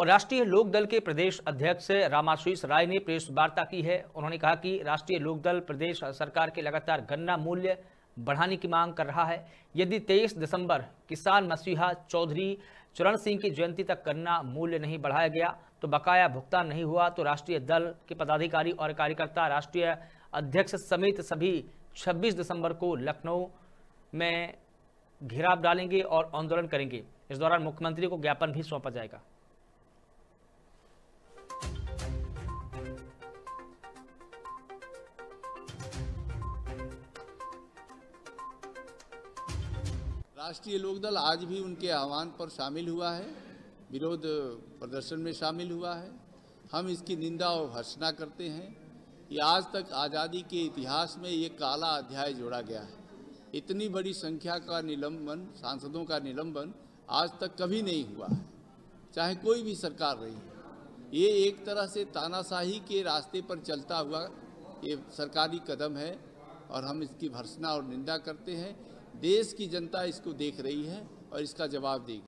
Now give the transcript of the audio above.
और राष्ट्रीय लोकदल के प्रदेश अध्यक्ष रामाशीष राय ने प्रेस वार्ता की है। उन्होंने कहा कि राष्ट्रीय लोकदल प्रदेश सरकार के लगातार गन्ना मूल्य बढ़ाने की मांग कर रहा है। यदि 23 दिसंबर किसान मसीहा चौधरी चरण सिंह की जयंती तक गन्ना मूल्य नहीं बढ़ाया गया तो बकाया भुगतान नहीं हुआ तो राष्ट्रीय दल के पदाधिकारी और कार्यकर्ता राष्ट्रीय अध्यक्ष समेत सभी 26 दिसंबर को लखनऊ में घेराव डालेंगे और आंदोलन करेंगे। इस दौरान मुख्यमंत्री को ज्ञापन भी सौंपा जाएगा। राष्ट्रीय लोकदल आज भी उनके आह्वान पर शामिल हुआ है, विरोध प्रदर्शन में शामिल हुआ है। हम इसकी निंदा और भर्सना करते हैं कि आज तक आज़ादी के इतिहास में ये काला अध्याय जोड़ा गया है। इतनी बड़ी संख्या का निलंबन, सांसदों का निलंबन आज तक कभी नहीं हुआ है, चाहे कोई भी सरकार रही है। ये एक तरह से तानाशाही के रास्ते पर चलता हुआ ये सरकारी कदम है और हम इसकी भर्सना और निंदा करते हैं। देश की जनता इसको देख रही है और इसका जवाब देगी।